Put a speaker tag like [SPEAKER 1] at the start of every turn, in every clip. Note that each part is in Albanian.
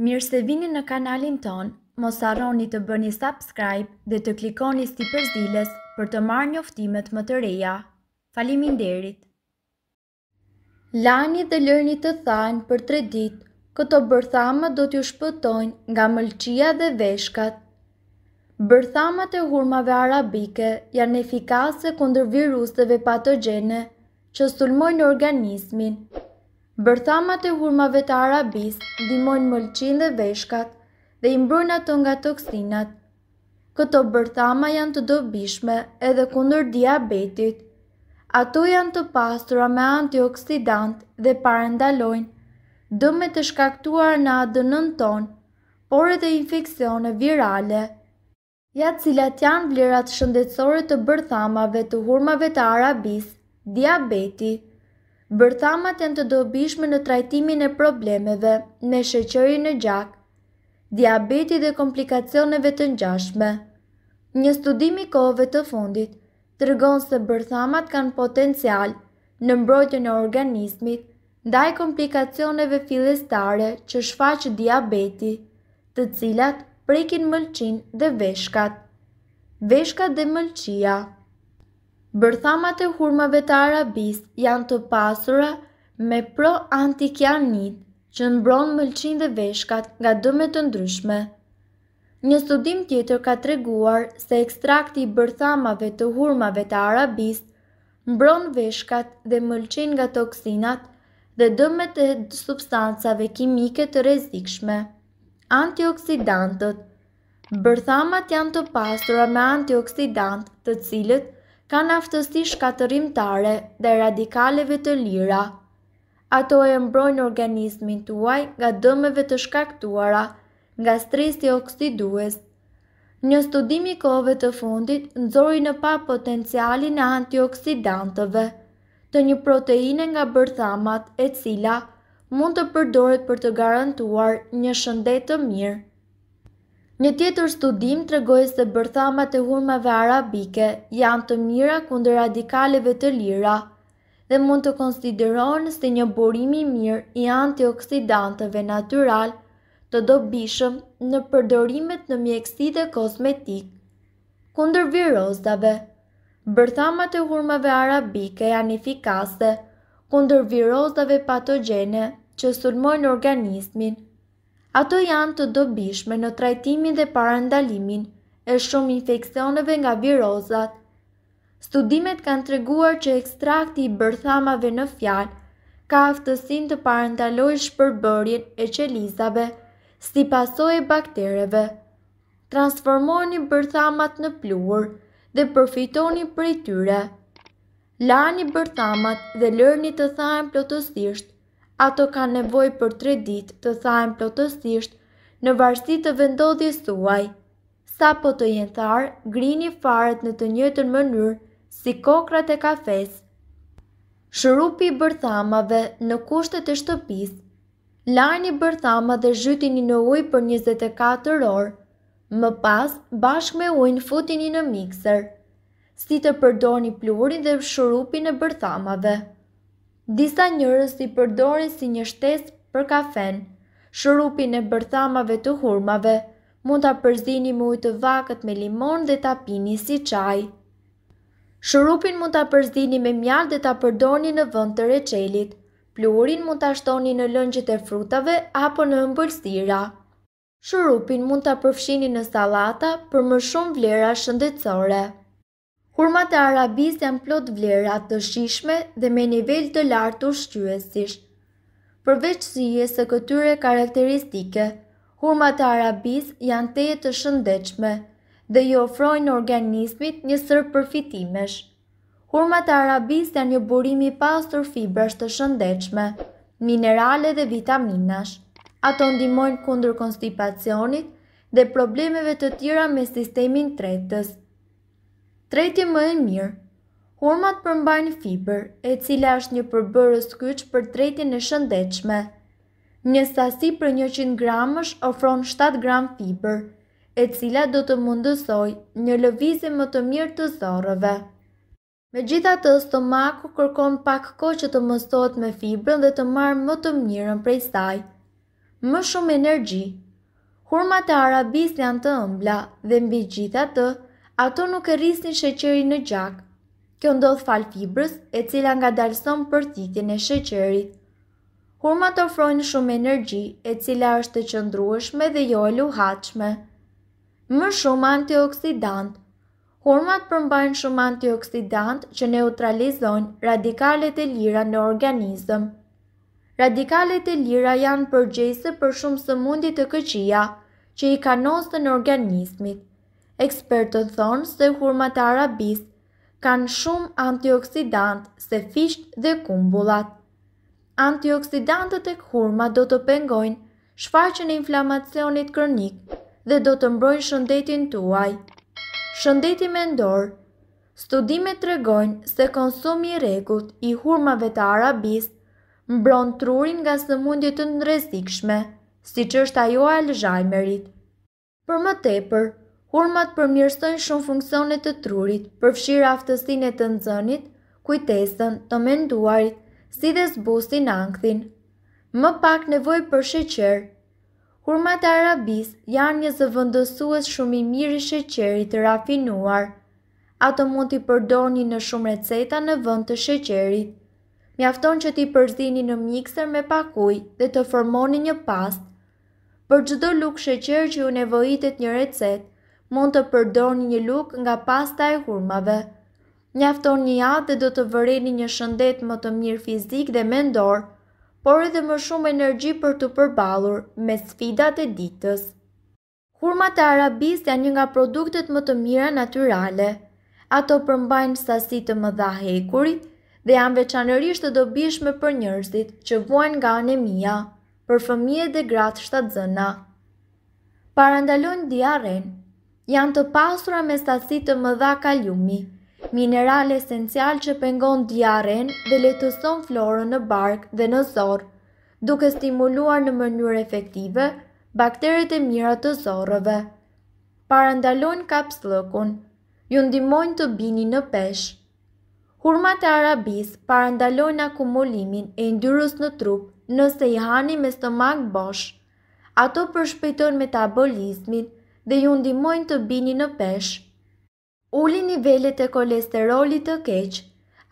[SPEAKER 1] Mirë se vini në kanalin tonë, mos harroni të bëni subscribe dhe të klikoni sipër ziles për të marrë njoftimet më të reja. Faliminderit! Lajini dhe lërini të thahen për tre ditë, këto bërthamat do t'ju shpëtojnë nga mëlçia dhe veshkat. Bërthamat e hurmave arabike janë efikase kundër viruseve patogjene që sulmojnë organizmin. Bërthamat e hurmave të Arabisë ndihmojnë mëlçinë dhe veshkat dhe i mbrojnë ato nga toksinat. Këto bërthama janë të dobishme edhe kundër diabetit. Ato janë të pasura me antioksidantë dhe parandalojnë dëme të shkaktuara në ADN-në tonë, por edhe infeksione virale. Ja cilat janë vlerat shëndetësore të bërthamave të hurmave të Arabisë, diabeti. Bërthamat janë të dobishme në trajtimin e problemeve me sheqerin në gjak, diabeti dhe komplikacioneve të ngjashme. Një studim i kohëve të fundit tregon se bërthamat kanë potencial në mbrojtjen e organizmit ndaj komplikacioneve fillestare që shfaq diabeti, të cilat prekin mëlçinë dhe veshkat. Veshkat dhe mëlçia. Bërthamat e hurmave të Arabisë janë të pasura me pro-antikianinë që mbron mëlçinë dhe veshkat nga dëme të ndryshme. Një studim tjetër ka treguar se ekstrakti i bërthamave të hurmave të Arabisë mbron veshkat dhe mëlçinë nga toksinat dhe dëmet e substancave kimike të rrezikshme. Antioksidantët Bërthamat janë të pasura me antioksidantë, të cilët kanë aftësi shkatërrimtare ndaj radikaleve të lira. Ato e mbrojnë organizmin tuaj nga dëmeve të shkaktuara nga stresi oksidues. Një studim i kohëve të fundit nxori në pah potencialin e antioksidantëve të një proteine nga bërthamat, e cila mund të përdoret për të garantuar një shëndet të mirë. Një tjetër studim tregoi se bërthamat e hurmave arabike janë të mira kundër radikaleve të lira dhe mund të konsiderohen si një burim i mirë i antioksidantëve natyralë të dobishëm në përdorimet në mjekësi dhe kozmetikë. Kundër virozave, bërthamat e hurmave arabike janë efikase kundër virozave patogjene që sulmojnë organizmin. Ato janë të dobishme në trajtimin dhe parandalimin e shumë infeksioneve nga virozat. Studimet kanë treguar që ekstrakti i bërthamave në fjalë ka aftësinë të parandalojë shpërbërjen e qelizave si pasojë e baktereve. Transformoni bërthamat në pluhur dhe përfitoni prej tyre. Lajini bërthamat dhe lërini të thahen plotësisht. Ato kanë nevojë për 3 ditë të thahen plotësisht në varësi të vendodhjes suaj. Sapo të jenë tharë, grini farët në të njëjtën mënyrë si kokrrat e kafesë. Shurupi i bërthamave në kushtet e shtëpisë. Lajini bërthamat dhe zhytini në ujë për 24 orë. Më pas, bashkë me ujin futini në mikser. Si të përdorni pluhurin dhe shurupin e bërthamave. Disa njerëz i përdorin si një shtesë për kafen, shurupin e bërthamave të hurmave, Mund ta përzini me ujë të vakët me limon dhe ta pini si çaj. Shurupin mund ta përzini me mjaltë dhe ta përdorni në vend të reçelit. Pluhurin mund ta shtoni në lëngjet e frutave apo në ëmbëlsira. Shurupin mund ta përfshini në sallata për më shumë vlera shëndetësore. Hurmat e Arabisë janë plot vlera të shijshme dhe me nivel të lartë ushqyesish. Përveç shijes së tyre karakteristike, hurmat e Arabisë janë tejet të shëndetshme dhe i ofrojnë organizmit një sërë përfitimesh. Hurmat e Arabisë janë një burim i pasur fibrash të shëndetshme, minerale dhe vitaminash. Ato ndihmojnë kundër konstipacionit dhe problemeve të tjera me sistemin tretës. Tretje më e mirë. Hurmat përmbajnë fibër, e cila është një përbërës kyç për tretjen e shëndetshme. Një sasi prej njëqind gramësh ofron shtatë gramë fibër, e cila do të mundësojë një lëvizje më të mirë të zorrëve. Megjithatë, stomaku kërkon pak kohë që të mësohet me fibrën dhe të marrë më të mirën prej saj. Më shumë energji. Hurmat e Arabisë janë të ëmbla dhe megjithatë, ato nuk e rrisnin sheqerin në gjak. Kjo ndodh falë fibrës, e cila ngadalëson përthithjen e sheqerit. Hurmat ofrojnë shumë energji, e cila është e qëndrueshme dhe jo e luhatshme. Më shumë antioksidantë. Hurmat përmbajnë shumë antioksidantë që neutralizojnë radikalet e lira në organizëm. Radikalet e lira janë përgjegjëse për shumë sëmundje të këqija që i kanosen organizmit. Ekspertët thonë se hurmat e Arabisë kanë shumë antioksidantë se fiqtë dhe kumbullat. Antioksidantët tek hurma do të pengojnë shfaqjen e inflamacionit kronik dhe do të mbrojnë shëndetin tuaj. Shëndeti mendor. Studimet tregojnë se konsumi i rregullt i hurmave të arabisë mbron trurin nga sëmundje të rrezikshme, siç është ajo e Alzheimerit. Për më tepër, hurmat përmirësojnë shumë funksione të trurit, përfshirë aftësinë e të nxënit, kujtesën, të menduarit, si dhe zbusin ankthin. Më pak nevojë për sheqer. Hurmat e arabisë janë një zëvendësues shumë i mirë i sheqerit të rafinuar. Ato mund t'i përdorni në shumë receta në vend të sheqerit. Mjafton që t'i përzini në mikser me pak ujë dhe të formoni një pastë. Për çdo lugë sheqer që ju nevojitet në recetë, mund të përdorni një lugë nga pasta e hurmave. Mjafton një javë dhe do të vëreni një shëndet më të mirë fizik dhe mendor, por edhe më shumë energji për t'u përballur me sfidat e ditës. Hurmat e Arabisë janë një nga produktet më të mira natyrale. Ato përmbajnë sasi të mëdha hekuri dhe janë veçanërisht të dobishme për njerëzit që vuajnë nga anemia, për fëmijët dhe gratë shtatzëna. Parandalojnë diarrenë. Janë të pasura me sasi të mëdha kaliumi, mineral esencial që pengon diarrenë dhe lehtëson florën në bark dhe në zorrë. duke stimuluar në mënyrë efektive bakteret e mira të zorrëve. Parandalojnë kapsllëkun, ju ndihmojnë të bini në peshë. Hurmat e arabisë parandalojnë akumulimin e yndyrës në trup nëse i hani me stomak bosh. Ato përshpejtojnë metabolizmin dhe ju ndihmojnë të bini në peshë. Ulin nivelet e kolesterolit të keq.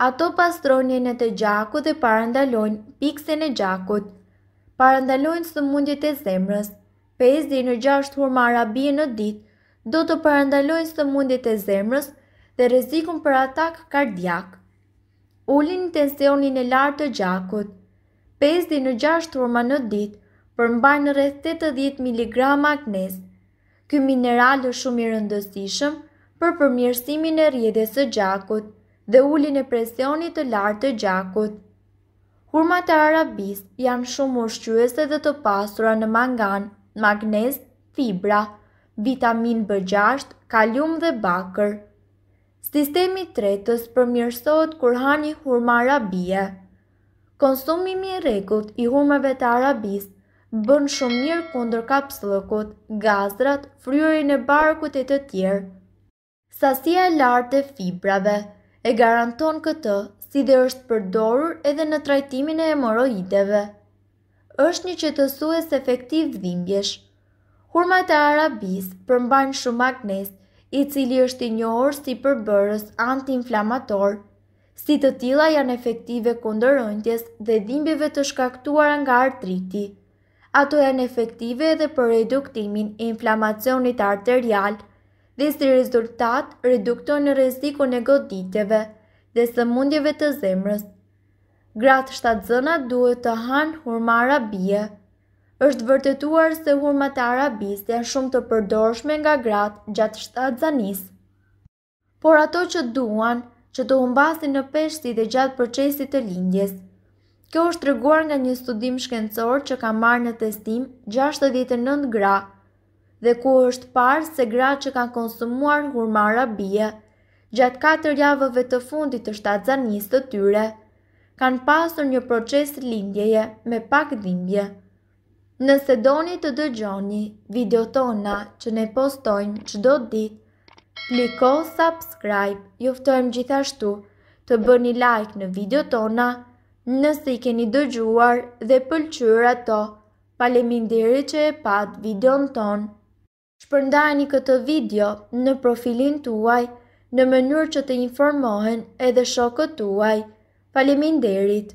[SPEAKER 1] Ato pastrojnë enët e gjakut dhe parandalojnë piksjen e gjakut. Parandalojnë sëmundjet e zemrës. 5 deri në 6 hurma arabie në ditë do të parandalojnë sëmundjet e zemrës dhe rrezikun për atak kardiak. Ulin tensionin e lartë të gjakut. 5 deri në 6 hurma në ditë përmbajnë rreth 80 miligrama magnez. Ky mineral është shumë i rëndësishëm për përmirësimin e rrjedhjes së gjakut dhe uljen e presionit të lartë të gjakut. Hurmat e arabisë janë shumë ushqyese dhe të pasura në mangan, magnez, fibra, vitaminë B6, kalium dhe bakër. Sistemi tretës përmirësohet kur hani hurma arabie. Konsumimi i rregullt i hurmave të Arabisë bën shumë mirë kundër kapsllëkut, gazrat, fryrjen e barkut e të tjerë. Sasia e lartë e fibrave e garanton këtë si dhe është përdorur edhe në trajtimin e hemoroideve. Është një qetësues efektiv dhimbjesh. Hurmat e Arabisë përmbajnë shumë magnez, i cili është i njohur si përbërës anti-inflamator. Si të tilla janë efektive kundër ënjtjes dhe dhimbjeve të shkaktuara nga artriti. Ato janë efektive edhe për reduktimin e inflamacionit arterial dhe si rezultat reduktojnë rrezikun e goditjeve dhe sëmundjeve të zemrës. Gratë shtatzëna duhet të hanë hurma arabie. Është vërtetuar se hurmat e arabisë janë shumë të përdorshme nga gratë gjatë shtatzanisë. Por ato që duan, që të humbasin në peshë si dhe gjatë procesit të lindjes. Kjo është treguar nga një studim shkencor që ka marrë në testim 69 gra dhe ku është parë se gra që kanë konsumuar hurma arabie gjatë 4 javëve të fundit të shtatzanisë të tyre kanë pasur një proces lindjeje me pak dhimbje. Nëse doni të dëgjoni videot tona që ne postojmë çdo ditë, kliko subscribe. Ju ftojmë gjithashtu të bëni like në videot tona nëse i keni dëgjuar dhe pëlqyer ato. Faleminderit që e patë videon tonë. Shpërndani këtë video në profilin tuaj në mënyrë që të informohen edhe shokët tuaj. Faleminderit!